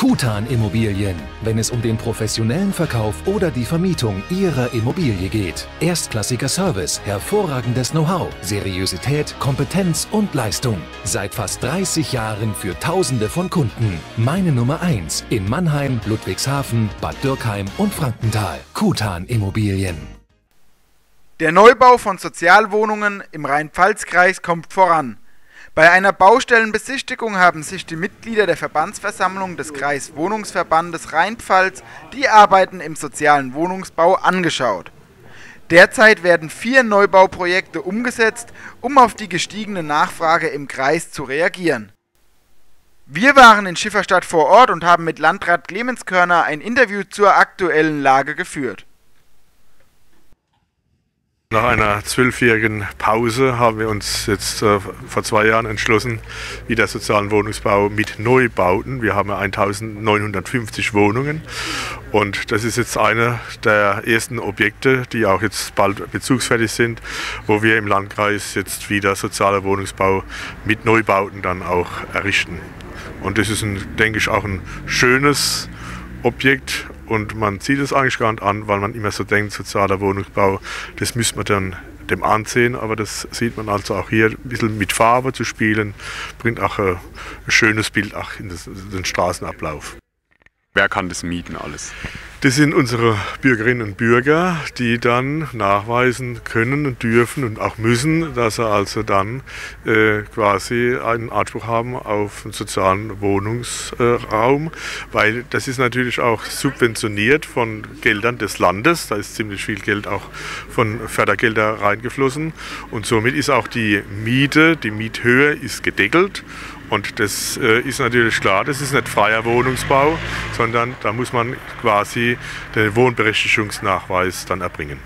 Kutan Immobilien, wenn es um den professionellen Verkauf oder die Vermietung Ihrer Immobilie geht. Erstklassiger Service, hervorragendes Know-how, Seriosität, Kompetenz und Leistung. Seit fast 30 Jahren für Tausende von Kunden. Meine Nummer 1 in Mannheim, Ludwigshafen, Bad Dürkheim und Frankenthal. Kutan Immobilien. Der Neubau von Sozialwohnungen im Rhein-Pfalz-Kreis kommt voran. Bei einer Baustellenbesichtigung haben sich die Mitglieder der Verbandsversammlung des Kreiswohnungsverbandes Rheinpfalz die Arbeiten im sozialen Wohnungsbau angeschaut. Derzeit werden vier Neubauprojekte umgesetzt, um auf die gestiegene Nachfrage im Kreis zu reagieren. Wir waren in Schifferstadt vor Ort und haben mit Landrat Clemens Körner ein Interview zur aktuellen Lage geführt nach einer zwölfjährigen Pause haben wir uns jetzt äh, vor zwei Jahren entschlossen, wieder sozialen Wohnungsbau mit Neubauten. Wir haben 1950 Wohnungen und das ist jetzt einer der ersten Objekte, die auch jetzt bald bezugsfertig sind, wo wir im Landkreis jetzt wieder sozialer Wohnungsbau mit Neubauten dann auch errichten. Und das ist, ein, denke ich, auch ein schönes Objekt und man sieht es eigentlich gar nicht an, weil man immer so denkt, sozialer Wohnungsbau, das müsste man dann dem ansehen, aber das sieht man also auch hier, ein bisschen mit Farbe zu spielen, bringt auch ein, schönes Bild auch in den Straßenablauf. Wer kann das mieten alles? Das sind unsere Bürgerinnen und Bürger, die dann nachweisen können und dürfen und auch müssen, dass sie also dann äh, quasi einen Anspruch haben auf einen sozialen Wohnungsraum, äh, weil das ist natürlich auch subventioniert von Geldern des Landes. Da ist ziemlich viel Geld auch von Fördergelder reingeflossen und somit ist auch die Miete, die Miethöhe ist gedeckelt und das äh, ist natürlich klar, das ist nicht freier Wohnungsbau, sondern da muss man quasi den Wohnberechtigungsnachweis dann erbringen.